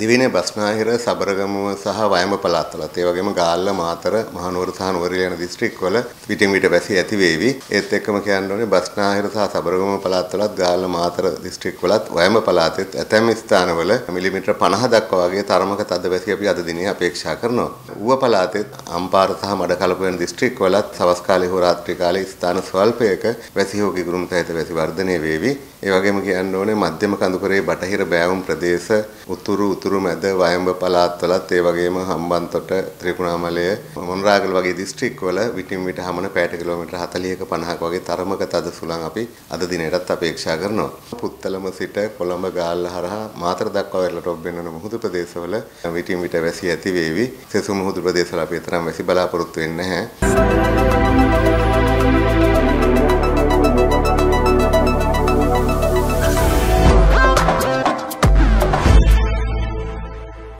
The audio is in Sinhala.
දිවිනේ බස්නාහිර සබරගමුව සහ වයඹ පළාත්වලත් ඒ වගේම ගාල්ල මාතර මහනුවර සහ නුවරඑළිය යන දිස්ත්‍රික්කවල විටින් විට වැසි ඇති වේවි. ඒත් එක්කම කියන්න ඕනේ බස්නාහිර සහ සබරගමුව පළාත්වලත් ගාල්ල මාතර දිස්ත්‍රික්කවලත් වයඹ පළාතෙත් ඇතැම් ස්ථානවල මිලිමීටර 50 දක්වා වගේ තරමක තද වැසි අපි අද දිනේ අපේක්ෂා කරනවා. ඌව පළාතෙත් අම්පාර සහ මඩකලපු යන දිස්ත්‍රික්කවලත් සවස් කාලේ හෝ රාත්‍රී කාලේ ස්ථාන ස්වල්පයක වැසි හෝ කිගුරුම් සහිත වැසි වර්ධනය වේවි. ඒ වගේම කියන්න ඕනේ මධ්‍යම කඳුකරේ බටහිර බෑවුම් ප්‍රදේශ උතුරු උතුරු මැද වයඹ පළාත්වලත් ඒ වගේම හම්බන්තොට ත්‍රිකුණාමලය මොනරාගල වගේ දිස්ත්‍රික්කවල විටින් විට හමන පැයට කිලෝමීටර් 40ක 50ක වගේ තරමක තද සුළං අපි අද දිනයටත් අපේක්ෂා කරනවා. පුත්තලම සිට කොළඹ ගාල්ල හරහා මාතර දක්වා වෙරළට ඔබ්බෙන්නන මුහුදු ප්‍රදේශවල විටින් විට වැසි ඇති වේවි. සෙසු මුහුදු ප්‍රදේශවල අපි තරම් වැසි බලාපොරොත්තු වෙන්නේ නැහැ.